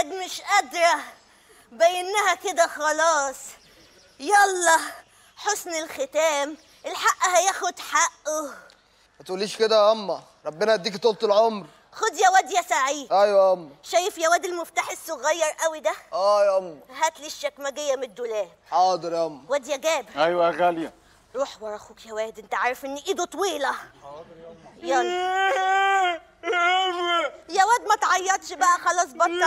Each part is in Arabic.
ولاد مش قادرة. بينها كده خلاص. يلا حسن الختام. الحق هياخد حقه. ما تقوليش كده يا أما. ربنا يديكي طولة العمر. خد يا واد يا سعيد. أيوه يا أما. شايف يا واد المفتاح الصغير قوي ده؟ آه يا أما. هات لي الشكمجية من الدولاب. حاضر يا أما. واد يا جابر أيوه يا غالية. روح ورا أخوك يا واد انت عارف ان ايده طويلة. يلا. يا واد ما تعيطش بقى خلاص بطل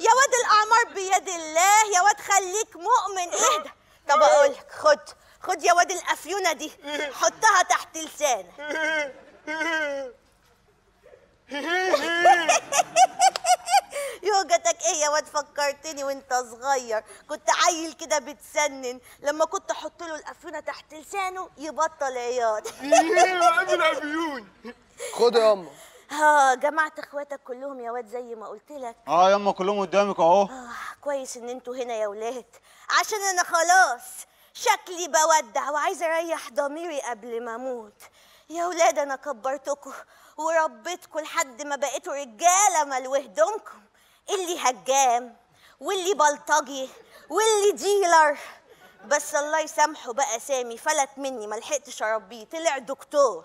يا واد الأعمار بيد الله يا واد خليك مؤمن. اهدى. طب أقول لك خد خد يا واد الأفيونة دي حطها تحت لسانك. يوجتك إيه يا واد؟ فكرتني وأنت صغير. كنت عيل كده بتسنن. لما كنت أحط له الافيونه تحت لسانه يبطل عياط. خد يا اما آه جمعت إخواتك كلهم يا واد زي ما قلت لك. آه يما كلهم قدامك أهو. آه كويس إن أنتوا هنا يا ولاد. عشان أنا خلاص شكلي بودع وعايزه أريح ضميري قبل ما أموت. يا ولاد أنا كبرتكم وربيتكم لحد ما بقيتوا رجالة ملو هدومكم اللي هجام واللي بلطجي واللي ديلر بس الله يسامحه بقى سامي فلت مني ما لحقتش اربيه طلع دكتور.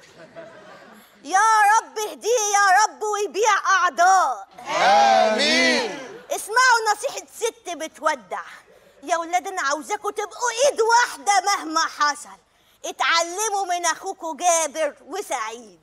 يا رب اهديه يا رب ويبيع اعضاء. آمين. اسمعوا نصيحة ست بتودع. يا ولاد أنا عاوزاكوا تبقوا ايد واحدة مهما حصل. اتعلموا من اخوكوا جابر وسعيد.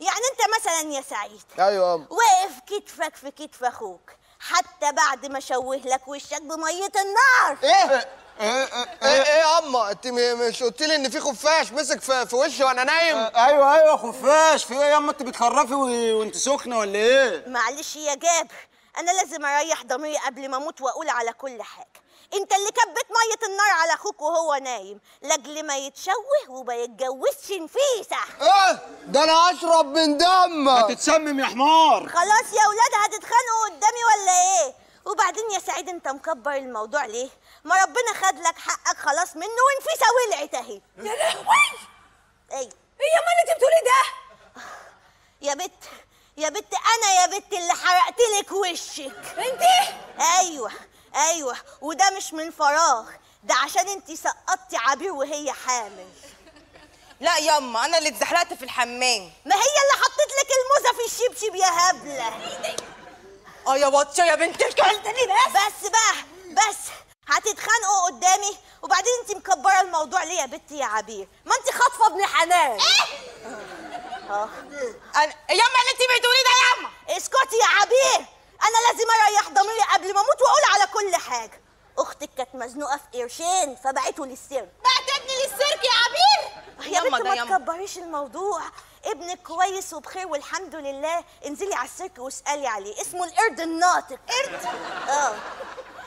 يعني انت مثلا يا سعيد أيوه. يا اما واقف كتفك في كتف أخوك حتى بعد ما شوه لك وشك بمية النار. إيه؟ إيه؟ إيه؟ يا اما أنت مش قلت لي إن في خفاش مسك في, في وشي وأنا نايم؟ أيوه أيوه خفاش. في إيه يما أنت بتخرفي وأنت سخنة ولا إيه؟ معلش يا جابر أنا لازم أريح ضميري قبل ما أموت وأقول على كل حاجة. أنت اللي كبت مية النار على أخوك وهو نايم. لأجل ما يتشوه وما يتجوزش نفيسة. إيه ده أنا أشرب من دمك. تتسمم يا حمار. خلاص يا ولاد هتتخانقوا قدامي ولا إيه؟ وبعدين يا سعيد أنت مكبر الموضوع ليه؟ ما ربنا خد لك حقك خلاص منه ونفيسة ولعت أهي. يا لهوي إيه إيه يا ما انت بتقولي ده يا بت يا بت أنا يا بت اللي حرقت لك وشك. انت؟ أيوه أيوه وده مش من فراغ ده عشان انتي سقطتي عبير وهي حامل. لا ياما أنا اللي اتزحلقت في الحمام. ما هي اللي حطت لك الموزة في الشبشب يا هبلة. آه يا واتشه يا بنت الكلب بس. بس بقى بس هتتخانقوا قدامي وبعدين انتي مكبرة الموضوع ليه يا بت يا عبير. ما انتي خاطفة ابن حنان. آه أنا ياما اللي انت بتقولي ده ياما. اسكتي يا عبير. أنا لازم اريح ضميري قبل ما أموت وأقول على كل حاجة. أختك كانت مزنوقة في قرشين فبعته للسيرك بعتتني للسيرك يا عبير. يا ياما بنت ما تكبريش الموضوع. ابنك كويس وبخير والحمد لله. انزلي على السيرك واسألي عليه. اسمه القرد الناطق. قرد؟ آه.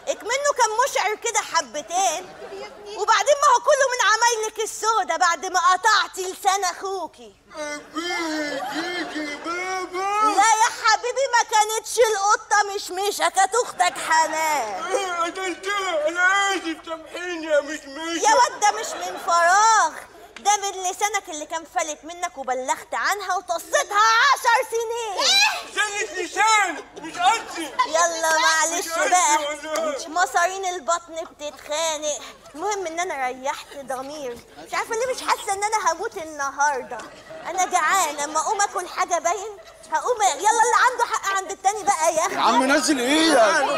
اكمنه كان مشعر كده حبتين. وبعدين ما عمايلك السودة بعد ما قطعتي لسان أخوكي. لا يا حبيبي ما كانتش القطة مش مشة كانت أختك حنان. أنا آسف سامحيني يا مش مش يا واد ده مش من فراغ. ده من لسانك اللي كان فلت منك وبلغت عنها وطصيتها عشر سنين. سنة لسان البطن بتتخانق. المهم إن أنا ريحت ضمير مش عارفة ليه مش حاسة إن أنا هموت النهارده. أنا جعانة. أما أقوم آكل حاجة باين هقوم يلا اللي عنده حق عند التاني بقى يا أخي يا عم نزل إيه يا عم؟